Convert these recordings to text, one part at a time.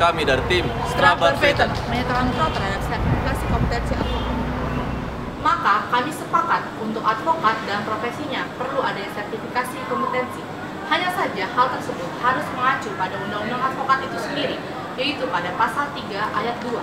Kami dari tim Strabag Veteran menyatakan pro terhadap sertifikasi kompetensi advokat. Maka kami sepakat untuk advokat dan profesinya perlu adanya sertifikasi kompetensi. Hanya saja hal tersebut harus mengacu pada undang-undang advokat itu sendiri, yaitu pada pasal 3 ayat 2,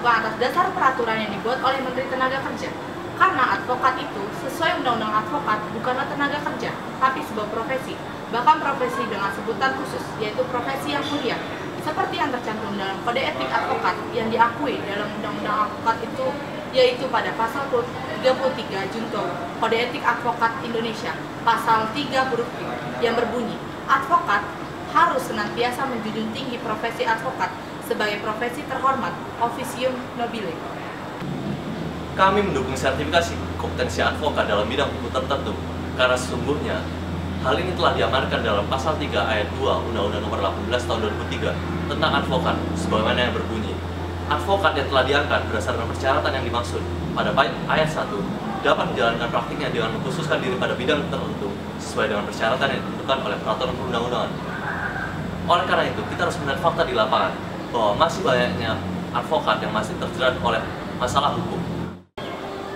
bukan atas dasar peraturan yang dibuat oleh Menteri Tenaga Kerja. Karena advokat itu sesuai undang-undang advokat bukanlah tenaga kerja, tapi sebuah profesi, bahkan profesi dengan sebutan khusus, yaitu profesi yang mulia, seperti yang tercantum dalam kode etik advokat yang diakui dalam undang-undang advokat itu yaitu pada pasal 33 Junto Kode Etik Advokat Indonesia pasal 3 huruf B yang berbunyi advokat harus senantiasa menjunjung tinggi profesi advokat sebagai profesi terhormat officium nobile. Kami mendukung sertifikasi kompetensi advokat dalam bidang hukum tertentu karena sesungguhnya hal ini telah diamankan dalam pasal 3 ayat 2 Undang-Undang Nomor 18 Tahun 2003 tentang advokat sebagaimana yang berbunyi advokat yang telah diangkat berdasarkan persyaratan yang dimaksud pada ayat 1 dapat menjalankan praktiknya dengan mengkhususkan diri pada bidang tertentu sesuai dengan persyaratan yang ditentukan oleh peraturan perundang-undangan. Oleh karena itu, kita harus melihat fakta di lapangan bahwa masih banyaknya advokat yang masih terjerat oleh masalah hukum.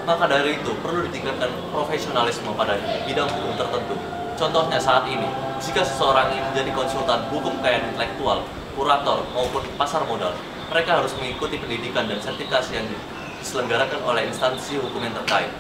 Maka dari itu, perlu ditingkatkan profesionalisme pada bidang hukum tertentu. Contohnya saat ini, jika seseorang ingin menjadi konsultan hukum kekayaan intelektual, kurator, maupun pasar modal, mereka harus mengikuti pendidikan dan sertifikasi yang diselenggarakan oleh instansi hukum yang terkait.